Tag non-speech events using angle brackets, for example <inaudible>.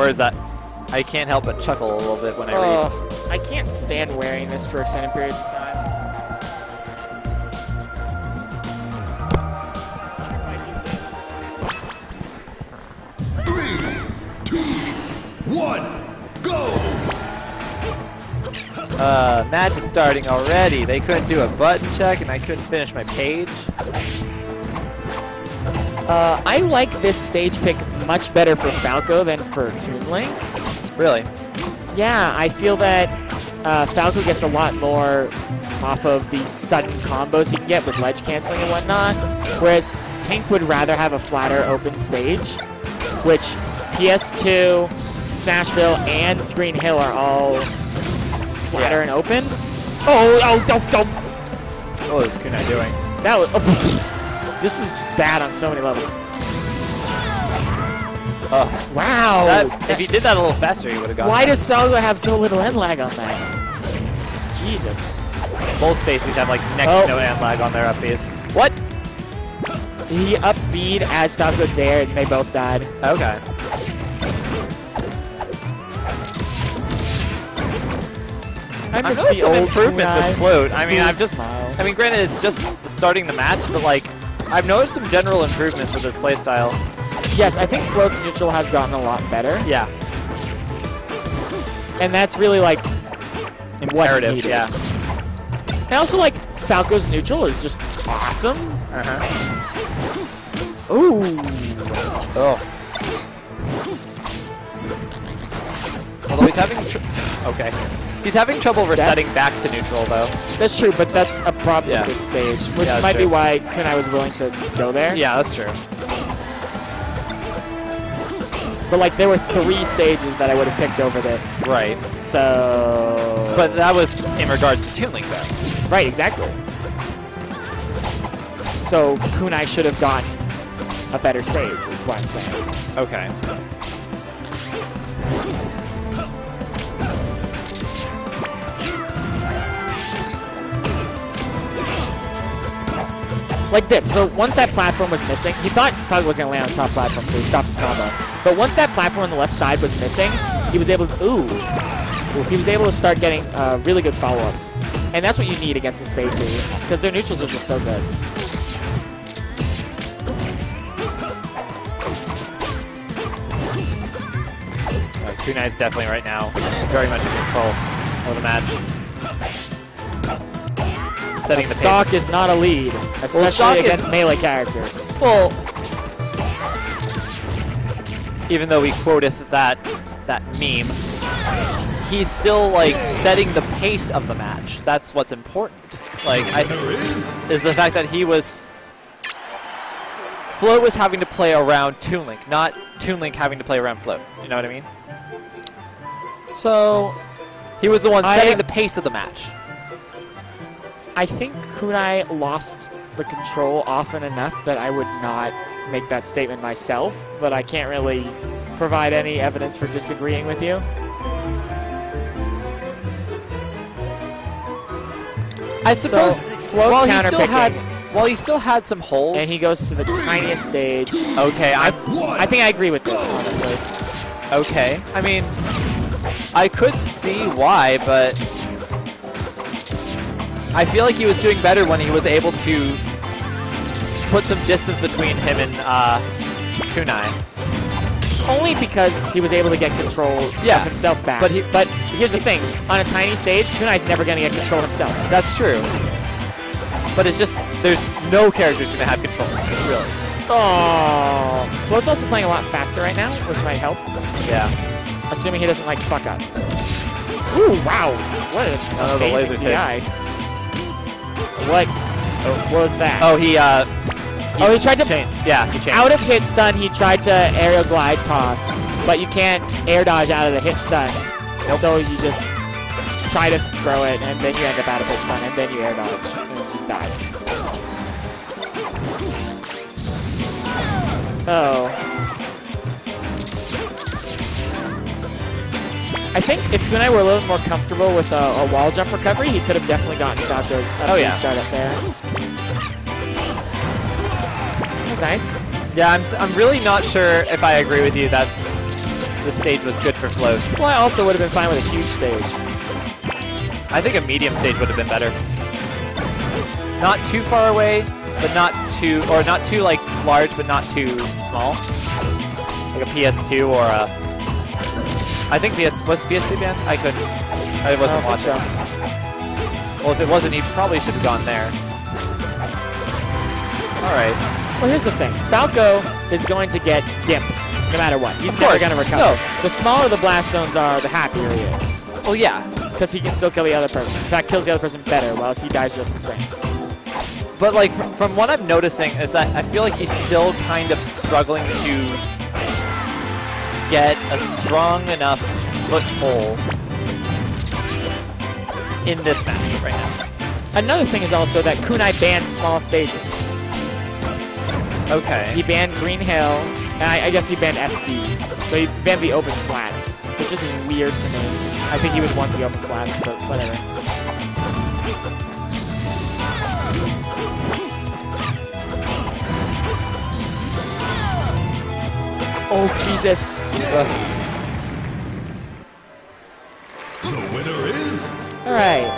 Where is that? I can't help but chuckle a little bit when I read. Oh, I can't stand wearing this for extended periods of time. Three, two, one, go! Uh, match is starting already. They couldn't do a button check, and I couldn't finish my page. Uh, I like this stage pick much better for Falco than for Toon Link. Really? Yeah, I feel that uh, Falco gets a lot more off of the sudden combos he can get with ledge canceling and whatnot, whereas Tink would rather have a flatter open stage, which PS2, Smashville, and Green Hill are all flatter Yeah. and open. Oh, oh, don't, don't. What is Kunai doing? That was. <laughs> this is just bad on so many levels. Oh, Wow. that, if he did that a little faster, he would have gotten Why that. does Falco have so little end lag on that? Jesus. Both spacies have like next Oh. to no end lag on their up Bs. What? He up as Falco dared, and they both died. Okay. I miss the some old improvements with float. I mean, I've just, smile. I mean, granted, it's just starting the match, but like, I've noticed some general improvements with this playstyle. Yes, I think Float's neutral has gotten a lot better, Yeah, and that's really like imperative. needed. Yeah. And also like Falco's neutral is just awesome. Uh huh. Ooh. Oh. Although he's having, tr- okay, he's having trouble resetting back to neutral though. That's true, but that's a problem Yeah. with this stage, which Yeah, might be why Kunai was willing to go there. Yeah, that's true. But like there were three stages that I would have picked over this. Right. So But that was in regards to Toon Link though. Right, exactly. So Kunai should have gotten a better stage, is what I'm saying. Okay. Like this. So once that platform was missing, he thought Falco was going to land on top platform, so he stopped his combo. But once that platform on the left side was missing, he was able to, ooh, he was able to start getting uh, really good follow-ups. And that's what you need against the Spacey, because their neutrals are just so good. Uh, Kunai is definitely right now very much in control of the match. Setting A the stock is not a lead, especially stock is- against melee characters. pace. Well, even though he quoteth that that meme, he's still like setting the pace of the match. That's what's important. Like I think is the fact that he was Float was having to play around Toon Link, not Toon Link having to play around Float. You know what I mean? So He was the one I- setting the pace of the match. I think Kunai lost the control often enough that I would not make that statement myself, but I can't really provide any evidence for disagreeing with you. I So, suppose Flo's while he still had while he still had some holes, And he goes to the tiniest stage. Okay, I I think I agree with this, honestly. okay. I mean, I could see why, but I feel like he was doing better when he was able to put some distance between him and uh, Kunai. Only because he was able to get control Yeah, of himself back. but he- but here's the thing: on a tiny stage, Kunai's never going to get control himself. That's true. But it's just there's no character's gonna have control, really. Oh, Float's also playing a lot faster right now, which might help. Yeah. Assuming he doesn't like fuck up. Ooh, wow. What an Oh, the amazing laser's hit. DI. What, what was that? Oh, he uh. Oh, he tried to- chain. Yeah, he changed. Out of hit stun, he tried to aerial glide toss, but you can't air dodge out of the hit stun. Nope. So you just try to throw it, and then you end up out of hit stun, and then you air dodge, and just die. Oh. I think if Kunai were a little more comfortable with a, a wall jump recovery, he could have definitely gotten Falco's uh, Oh, yeah. start up there. That was nice. Yeah, I'm, I'm really not sure if I agree with you that the stage was good for float. Well, I also would have been fine with a huge stage. I think a medium stage would have been better. Not too far away, but not too, or not too like large, but not too small. Like a PS2 or a. I think PS was PS2 banned. I couldn't. I I wasn't think watching. so. Well, if it wasn't, he probably should have gone there. All right. Well, here's the thing. Falco is going to get gimped no matter what. He's never going to recover. No. The smaller the blast zones are, the happier he is. Well, yeah, Because he can still kill the other person. In fact, kills the other person better, while he dies just the same. but like from, from what I'm noticing is that I feel like he's still kind of struggling to get a strong enough foothold in this match right now. Another thing is also that Kunai banned small stages. Okay. He banned Green Hill, and I, I guess he banned FD. So he banned the open flats, which is weird to me. I think he would want the open flats, but whatever. Oh, Jesus. Eva. All right.